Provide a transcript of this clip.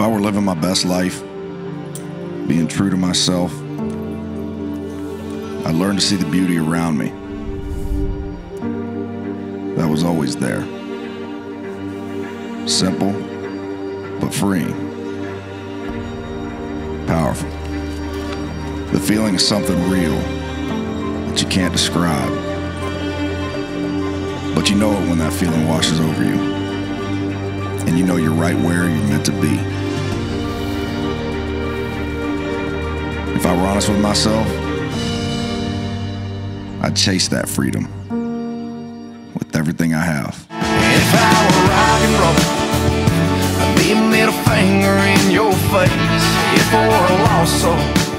I were living my best life, being true to myself, I learned to see the beauty around me. That was always there. Simple, but freeing. Powerful. The feeling of something real that you can't describe. But you know it when that feeling washes over you. And you know you're right where you're meant to be. If I were honest with myself, I'd chase that freedom with everything I have. If I were rock and roll, I'd be a middle finger in your face. If I were a lost soul,